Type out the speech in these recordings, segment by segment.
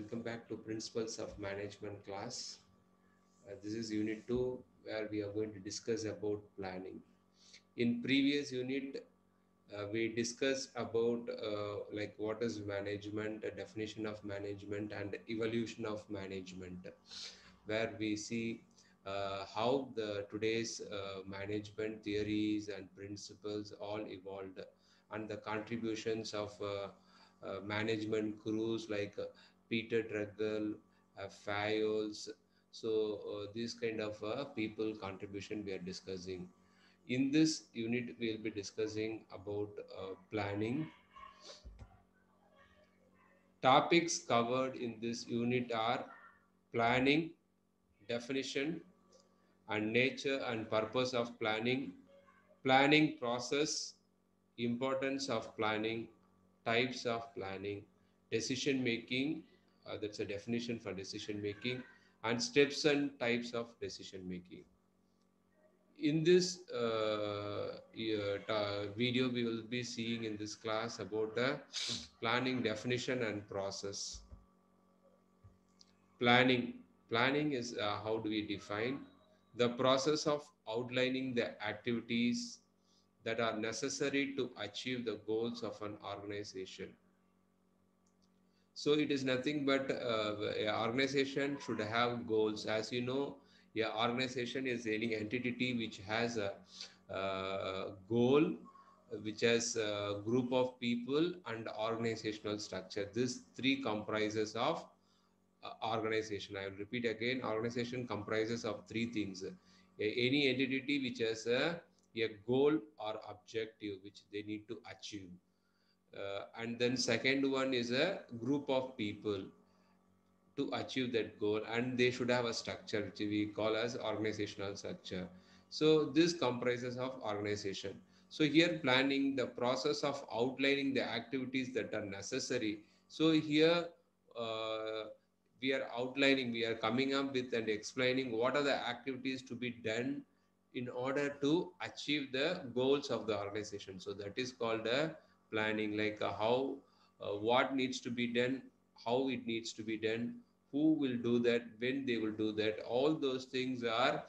welcome back to Principles of Management class. Uh, this is unit 2 where we are going to discuss about planning. In previous unit, uh, we discussed about uh, like what is management, a definition of management and evolution of management, where we see uh, how the today's uh, management theories and principles all evolved and the contributions of uh, uh, management gurus like uh, Peter Drucker, uh, Fayol. So uh, these kind of uh, people contribution we are discussing. In this unit, we will be discussing about uh, planning. Topics covered in this unit are planning, definition, and nature and purpose of planning, planning process, importance of planning, types of planning, decision making, uh, that's a definition for decision making, and steps and types of decision making. In this uh, video, we will be seeing in this class about the planning definition and process. Planning. Planning is uh, how do we define the process of outlining the activities that are necessary to achieve the goals of an organization. So it is nothing but uh, an organization should have goals. As you know, organization is any entity which has a, uh, goal, which has a group of people and organizational structure. This three comprises of uh, organization. I will repeat again, organization comprises of three things. any entity which has a a goal or objective which they need to achieve. Uh, and then second one is a group of people to achieve that goal and they should have a structure which we call as organizational structure. So this comprises of organization. So here planning the process of outlining the activities that are necessary. So here uh, we are outlining, we are coming up with and explaining what are the activities to be done in order to achieve the goals of the organization. So that is called a planning, like uh, how, uh, what needs to be done, how it needs to be done, who will do that, when they will do that. All those things are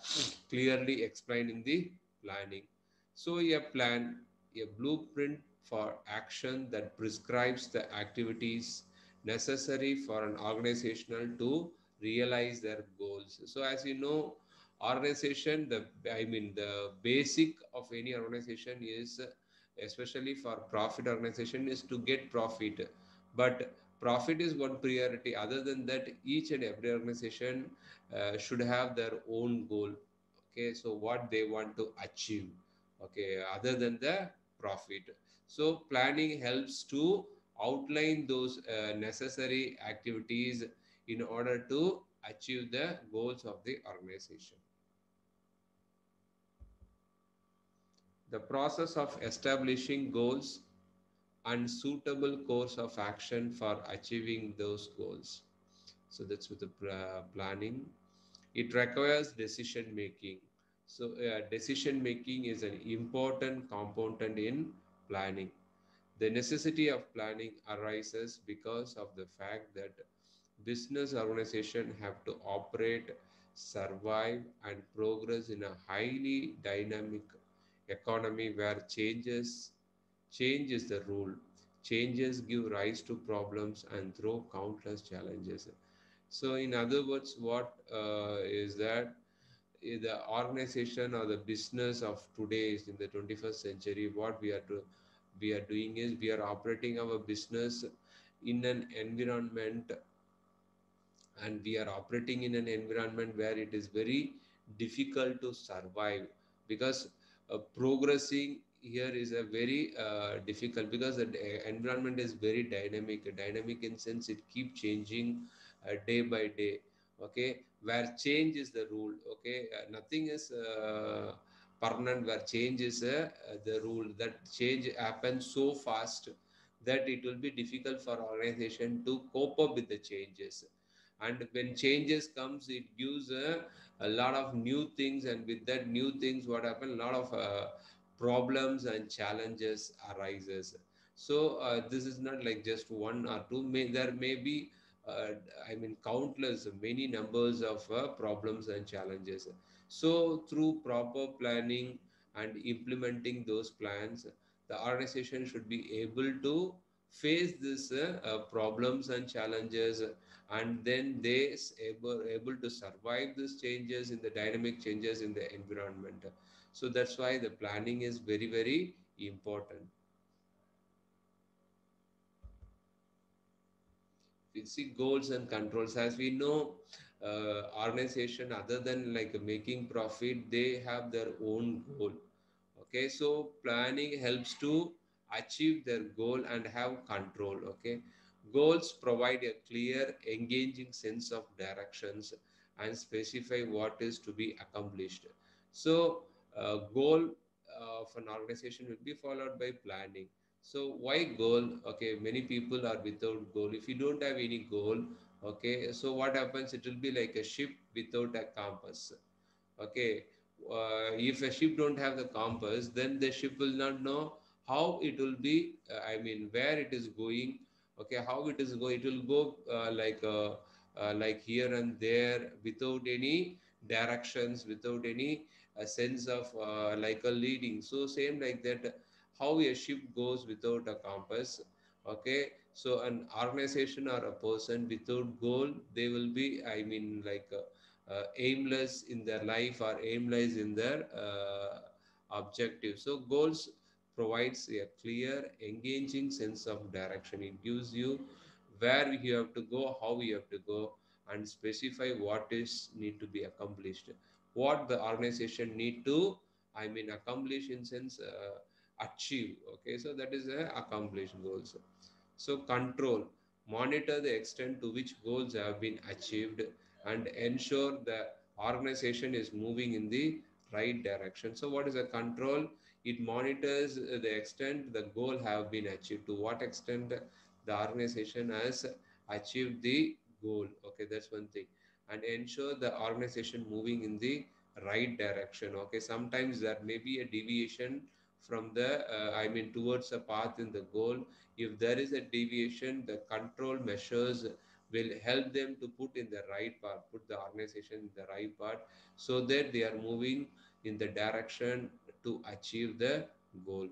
clearly explained in the planning. So a plan, a blueprint for action that prescribes the activities necessary for an organizational to realize their goals. So as you know, organization the i mean the basic of any organization is especially for profit organization is to get profit. But profit is one priority. Other than that each and every organization uh, should have their own goal okay? So what they want to achieve okay? Other than the profit. So planning helps to outline those uh, necessary activities in order to achieve the goals of the organization the process of establishing goals and suitable course of action for achieving those goals. So that's with the planning. It requires decision making. So uh, decision making is an important component in planning. The necessity of planning arises because of the fact that business organization have to operate, survive and progress in a highly dynamic economy where changes change is the rule. Changes give rise to problems and throw countless challenges. So in other words what uh, is that? The organization or the business of today is in the 21st century. What we are to, we are doing is we are operating our business in an environment and we are operating in an environment where it is very difficult to survive because progressing here is a very uh, difficult because the environment is very dynamic. Dynamic in sense it keep changing uh, day by day. Okay? Where change is the rule okay? Nothing is permanent. Where change is uh, the rule. That change happens so fast that it will be difficult for organization to cope up with the changes. And when changes comes it gives a, a lot of new things and with that new things what happen? A lot of uh, problems and challenges arises. So uh, this is not like just one or two. May there may be uh, I mean, countless, many numbers of uh, problems and challenges. So, through proper planning and implementing those plans, the organization should be able to face these uh, problems and challenges and then they able, able to survive these changes in the dynamic changes in the environment. So that's why the planning is very very important. We see goals and controls. As we know uh, organization other than like making profit they have their own goal. Okay so planning helps to achieve their goal and have control. Okay goals provide a clear engaging sense of directions and specify what is to be accomplished. So uh, goal of an organization will be followed by planning. So why goal? Okay many people are without goal. If you don't have any goal okay so what happens? It will be like a ship without a compass. Okay uh, if a ship don't have the compass then the ship will not know how it will be uh, i mean where it is going okay how it is going it will go uh, like uh, uh, like here and there without any directions without any uh, sense of uh, like a leading so same like that how a ship goes without a compass okay so an organization or a person without goal they will be i mean like uh, aimless in their life or aimless in their objective. So goals provides a clear, engaging sense of direction. It gives you where you have to go, how you have to go, and specify what is need to be accomplished. What the organization need to, I mean, accomplish in sense uh, achieve. Okay, so that is a accomplished goals. So control, monitor the extent to which goals have been achieved and ensure the organization is moving in the right direction. So what is a control? It monitors the extent the goal have been achieved, to what extent the organization has achieved the goal. Okay, that's one thing. And ensure the organization moving in the right direction. Okay, sometimes there may be a deviation from the, uh, I mean, towards a path in the goal. If there is a deviation, the control measures will help them to put in the right path, put the organization in the right path, so that they are moving in the direction to achieve the goal.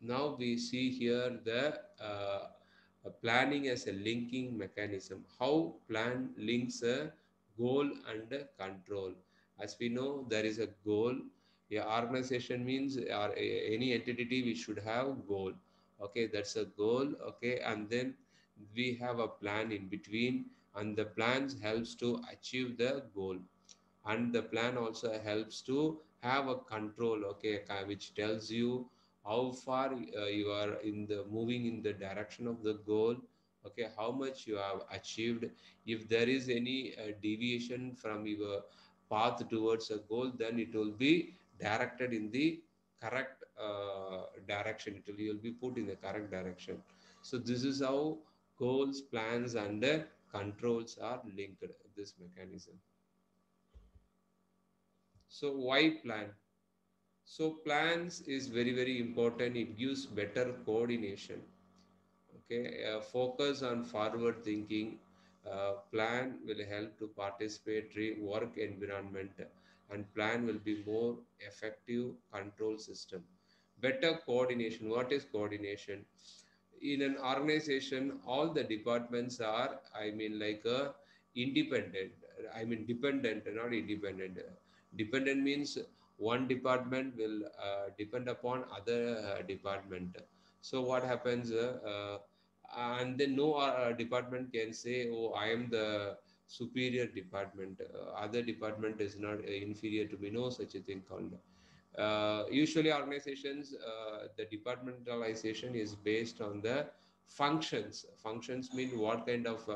Now we see here the uh, planning as a linking mechanism. How plan links a goal and control. As we know, there is a goal. A organization means or any entity we should have goal okay that's a goal okay and then we have a plan in between and the plans helps to achieve the goal and the plan also helps to have a control okay which tells you how far uh, you are in the moving in the direction of the goal okay how much you have achieved. If there is any uh, deviation from your path towards a goal then it will be directed in the correct uh, direction. It will you'll be put in the correct direction. So this is how goals plans and controls are linked this mechanism so why plan? So plans is very very important. It gives better coordination. Okay uh, focus on forward thinking. Uh, plan will help to participatory work environment and plan will be more effective control system. Better coordination. What is coordination? In an organization all the departments are i mean like a independent. I mean dependent not independent dependent means one department will uh, depend upon other uh, department so what happens uh, and then no uh, department can say oh i am the superior department. Uh, other department is not uh, inferior to me. No such a thing called. Uh, usually, organizations, the departmentalization is based on the functions. Functions mean what kind of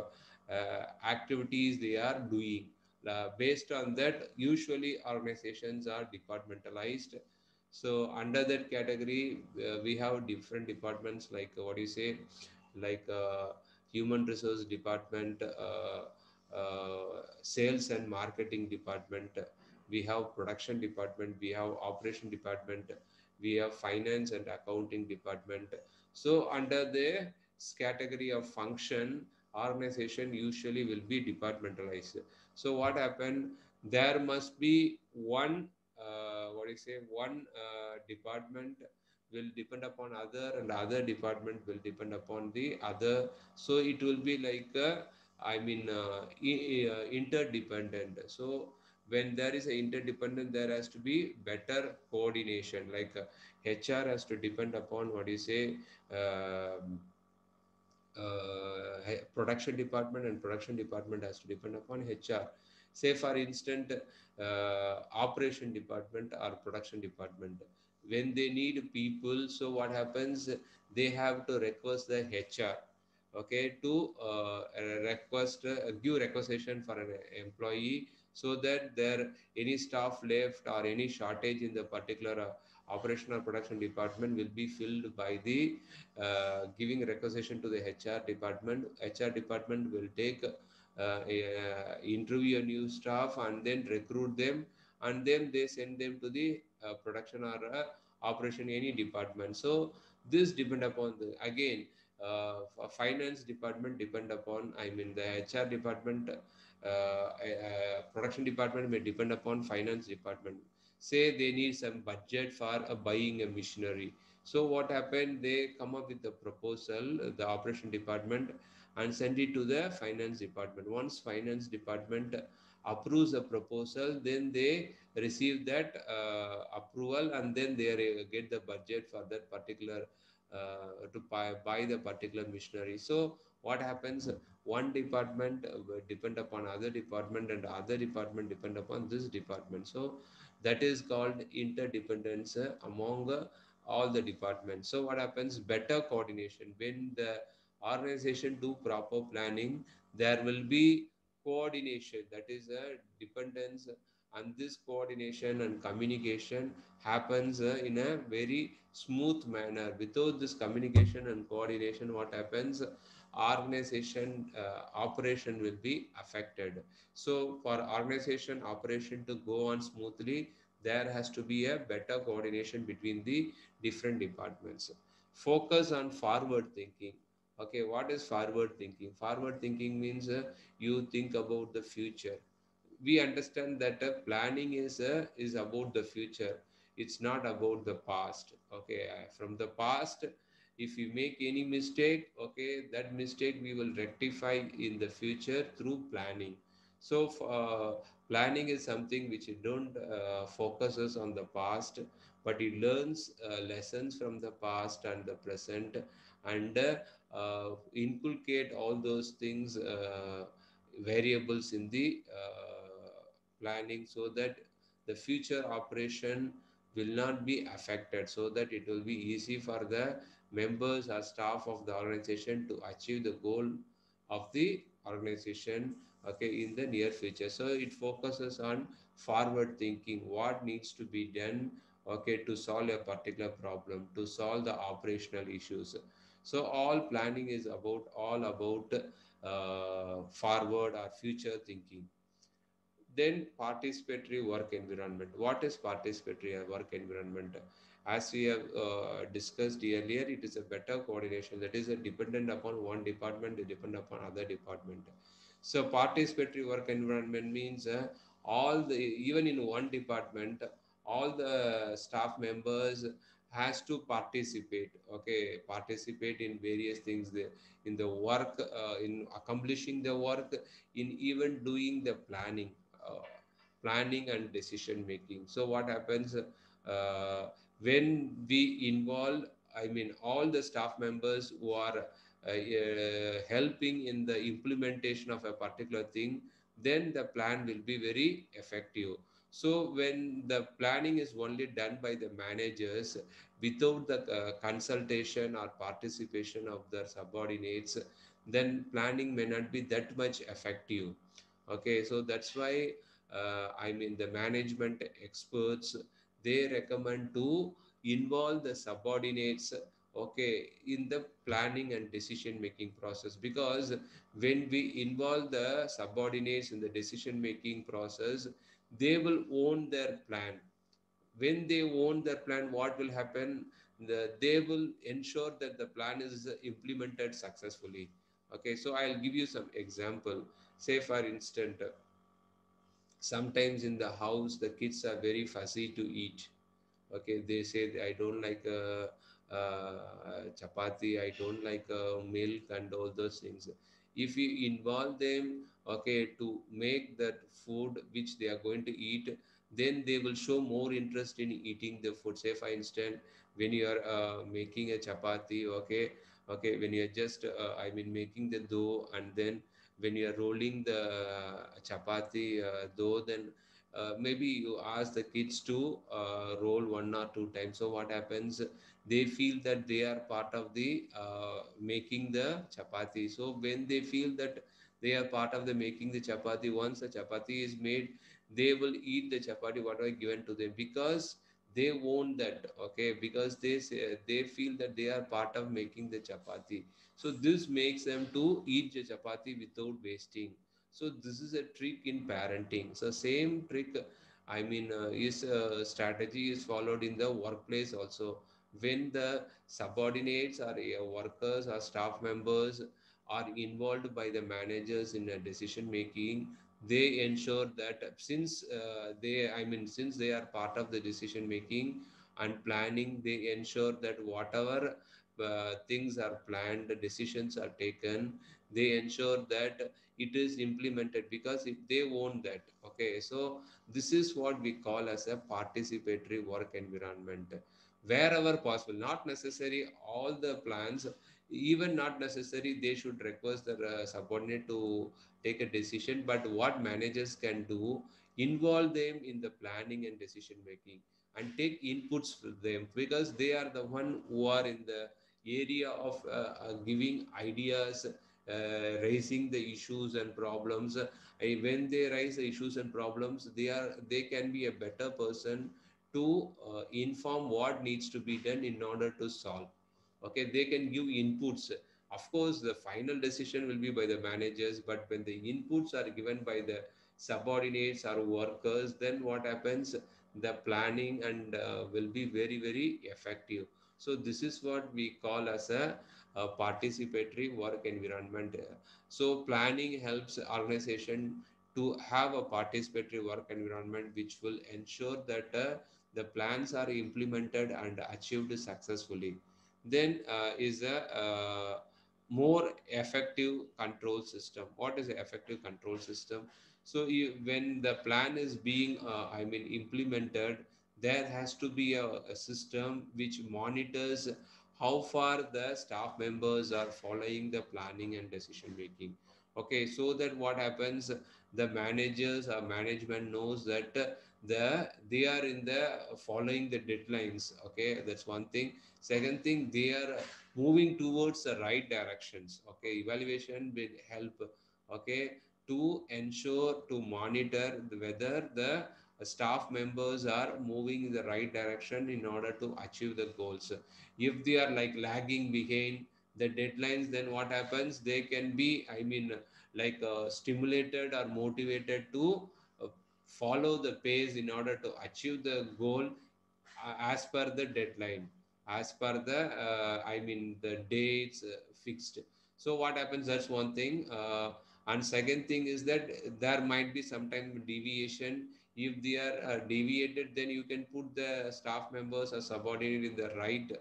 activities they are doing. Uh, based on that, usually organizations are departmentalized. So under that category, uh, we have different departments like uh, what do you say, like human resource department, uh, sales and marketing department we have production department we have operation department we have finance and accounting department so under the category of function, organization usually will be departmentalized. So what happened? There must be one, uh, what do you say, one uh, department will depend upon other and other department will depend upon the other. So it will be like, uh, I mean, uh, uh interdependent. So when there is an interdependent, there has to be better coordination. Like HR uh, has to depend upon what you say, um, production department and production department has to depend upon HR. Say for instance, uh, operation department or production department. When they need people, so what happens? They have to request the HR, okay, to uh, request, uh, give requisition for an employee so that there any staff left or any shortage in the particular uh, operational production department will be filled by the uh, giving requisition to the HR department. HR department will take uh, a, interview a new staff and then recruit them and then they send them to the uh, production or uh, operation any department. So this depend upon the again uh, finance department depend upon I mean the HR department uh, production department may depend upon finance department say they need some budget for a buying a machinery. So what happened? They come up with the proposal, the operation department, and send it to the finance department. Once finance department approves a proposal, then they receive that uh, approval and then they uh, get the budget for that particular uh, to buy, buy the particular machinery. So what happens? One department uh, depend upon other department and other department depend upon this department. So that is called interdependence uh, among uh, all the departments. So what happens? Better coordination. When the organization do proper planning, there will be coordination. That is a dependence and this coordination and communication happens uh, in a very smooth manner without this communication and coordination what happens organization uh, operation will be affected. So for organization operation to go on smoothly, there has to be a better coordination between the different departments. Focus on forward thinking. Okay, what is forward thinking? Forward thinking means uh, you think about the future. We understand that uh, planning is uh, is about the future. It's not about the past. Okay, uh, from the past, if we make any mistake okay that mistake we will rectify in the future through planning. So uh, planning is something which don't uh, focuses on the past but it learns uh, lessons from the past and the present and uh, inculcate all those things uh, variables in the uh, planning so that the future operation will not be affected so that it will be easy for the members or staff of the organization to achieve the goal of the organization okay in the near future. So it focuses on forward thinking what needs to be done okay to solve a particular problem to solve the operational issues. So all planning is about all about uh, forward or future thinking. Then participatory work environment. What is participatory work environment as we have uh, discussed earlier, it is a better coordination that is dependent upon one department, they depend upon other department. So participatory work environment means uh, all the, even in one department, all the staff members has to participate, okay, participate in various things there, in the work, uh, in accomplishing the work, in even doing the planning, uh, planning and decision making. So what happens, uh, when we involve, I mean, all the staff members who are uh, uh, helping in the implementation of a particular thing, then the plan will be very effective. So when the planning is only done by the managers without the uh, consultation or participation of their subordinates, then planning may not be that much effective. Okay, so that's why uh, I mean the management experts they recommend to involve the subordinates okay in the planning and decision making process. Because when we involve the subordinates in the decision making process they will own their plan. When they own their plan what will happen? The, they will ensure that the plan is implemented successfully. Okay so i'll give you some example. Say for instance sometimes in the house the kids are very fussy to eat. Okay they say i don't like uh, uh, chapati. I don't like uh, milk and all those things. If you involve them okay to make that food which they are going to eat then they will show more interest in eating the food. Say for instance when you are uh, making a chapati okay okay when you are just uh, i mean making the dough and then when you are rolling the chapati uh, dough then uh, maybe you ask the kids to uh, roll one or two times. So what happens they feel that they are part of the uh, making the chapati. So when they feel that they are part of the making the chapati once the chapati is made they will eat the chapati whatever given to them. Because they want that okay? Because they say, they feel that they are part of making the chapati so this makes them to eat the chapati without wasting. So this is a trick in parenting. So same trick i mean uh, is uh, strategy is followed in the workplace also. When the subordinates or uh, workers or staff members are involved by the managers in a decision making they ensure that since uh, they i mean since they are part of the decision making and planning they ensure that whatever uh, things are planned decisions are taken they ensure that it is implemented because if they own that okay so this is what we call as a participatory work environment. Wherever possible not necessary all the plans even not necessary they should request the uh, subordinate to take a decision but what managers can do involve them in the planning and decision making and take inputs from them because they are the one who are in the area of uh, uh, giving ideas uh, raising the issues and problems. Uh, when they raise the issues and problems they are they can be a better person to uh, inform what needs to be done in order to solve. Okay they can give inputs. Of course the final decision will be by the managers but when the inputs are given by the subordinates or workers then what happens? The planning and uh, will be very very effective so this is what we call as a, a participatory work environment. So planning helps organization to have a participatory work environment which will ensure that uh, the plans are implemented and achieved successfully. Then uh, is a uh, more effective control system. What is an effective control system? So you, when the plan is being uh, i mean implemented there has to be a, a, system which monitors how far the staff members are following the planning and decision making. Okay so that what happens the managers or management knows that the they are in the following the deadlines okay? That's one thing. Second thing they are moving towards the right directions okay? Evaluation will help okay to ensure to monitor whether the staff members are moving in the right direction in order to achieve the goals. If they are like lagging behind the deadlines then what happens? They can be i mean like uh, stimulated or motivated to uh, follow the pace in order to achieve the goal uh, as per the deadline as per the uh, i mean the dates uh, fixed. So what happens? That's one thing. Uh, and second thing is that there might be sometime deviation if they are uh, deviated then you can put the staff members or subordinate in the right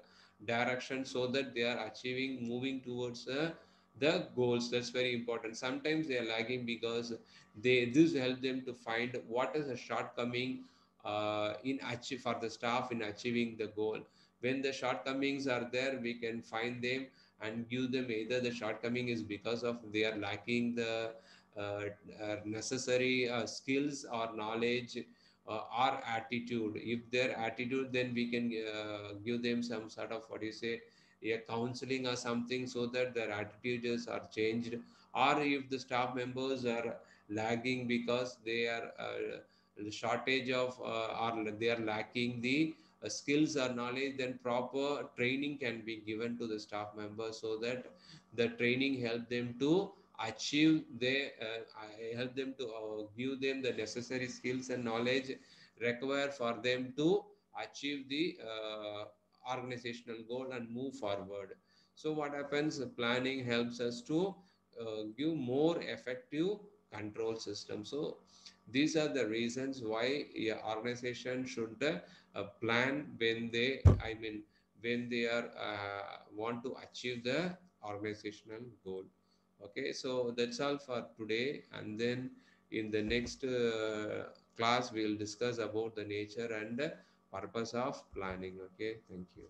direction so that they are achieving moving towards uh, the goals. That's very important. Sometimes they are lagging because they this help them to find what is a shortcoming uh, in achieve for the staff in achieving the goal. When the shortcomings are there we can find them and give them either the shortcoming is because of they are lacking the necessary uh, skills or knowledge uh, or attitude. If their attitude then we can uh, give them some sort of what do you say a counseling or something so that their attitudes are changed. Or if the staff members are lagging because they are uh, shortage of or they are lacking the uh, skills or knowledge, then proper training can be given to the staff members so that the training help them to achieve they uh, help them to uh, give them the necessary skills and knowledge required for them to achieve the uh, organizational goal and move forward. So what happens? Planning helps us to uh, give more effective control system. So these are the reasons why organization should uh, plan when they, I mean, when they are uh, want to achieve the organizational goal. Okay, so that's all for today. And then in the next uh, class, we'll discuss about the nature and purpose of planning. Okay, thank you.